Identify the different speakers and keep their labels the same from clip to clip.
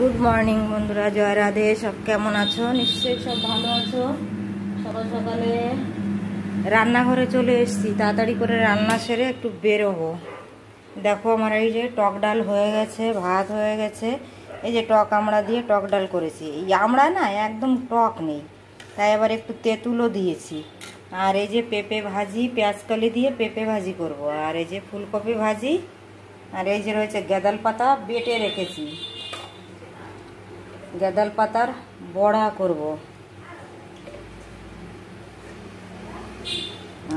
Speaker 1: Good morning বন্ধুরা, জয় রাধে, সব কেমন আছো? নিশ্চয়ই সব ভালো আছো। সকাল সকালে রান্নাঘরে চলে এসেছি। তাড়াতাড়ি করে রান্না সেরে একটু বেরোবো। দেখো আমার এই যে টক ডাল হয়ে গেছে, ভাত হয়ে গেছে। এই যে টক আমড়া দিয়ে টক ডাল করেছি। এই আমড়া না একদম টক নেই, তাই আবার একটু তেঁতুলও দিয়েছি। আর এই যে পেঁপে ভাজি, পেঁয়াজকলি দিয়ে পেঁপে ভাজি করব। আর এই যে ফুলকপি ভাজি, আর এই যে রয়েছে গেদাল পাতা বেটে রেখেছি। গেদাল পাতার বড়া করব।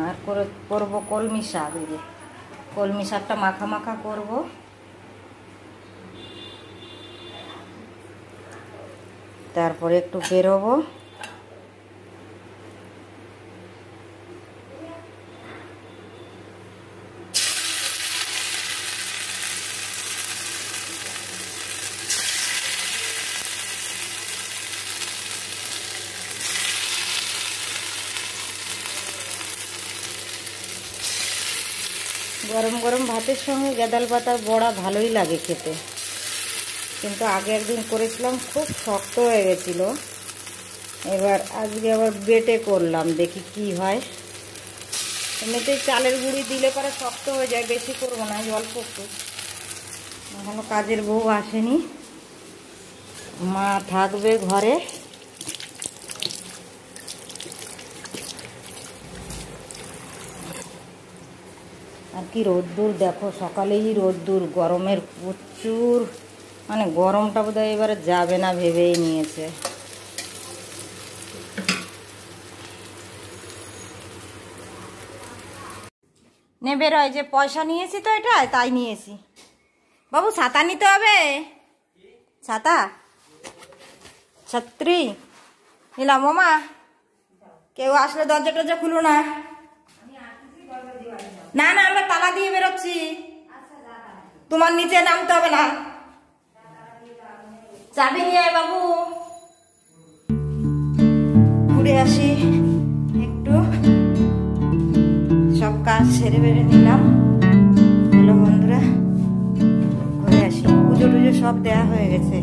Speaker 1: আর করে করব কলমি শাক, এই যে কলমি শাকটা মাখা মাখা করব। তারপরে একটু বেরোবো। গরম গরম ভাতের সঙ্গে গেদাল পাতার বড়া ভালোই লাগে খেতে। কিন্তু আগে একদিন করেছিলাম, খুব শক্ত হয়ে গেছিল। এবার আজকে আবার বেটে করলাম, দেখি কি হয়। এমনিতেই চালের গুঁড়ি দিলে পরে শক্ত হয়ে যায়, বেশি করব না অল্প একটু। এখনও কাজের বউ আসেনি। মা থাকবে ঘরে। আর কি রোদ্দুর, দেখো সকালেই রোদ্দুর, গরমের প্রচুর। মানে গরমটা বোধহয় এবারে যাবে না ভেবেই নিয়েছে। নে বেরোয় যে পয়সা নিয়েছি তো এটা, তাই নিয়েছি। বাবু, ছাতা নিতে হবে? ছাতা? ছাত্রী? নিলাম মামা কেউ আসলে দরজা টরজা খুলো না। না না আমরা তালা দিয়ে বেরোচ্ছি। তোমার নিচে নামতে হবে না। চাবি নিয়ে আয় বাবু। ঘুরে আসি। একটু সব কাজ সেরে বেড়ে নিলাম। বন্ধুরা ঘুরে আসি। পুজো টুজো সব দেয়া হয়ে গেছে।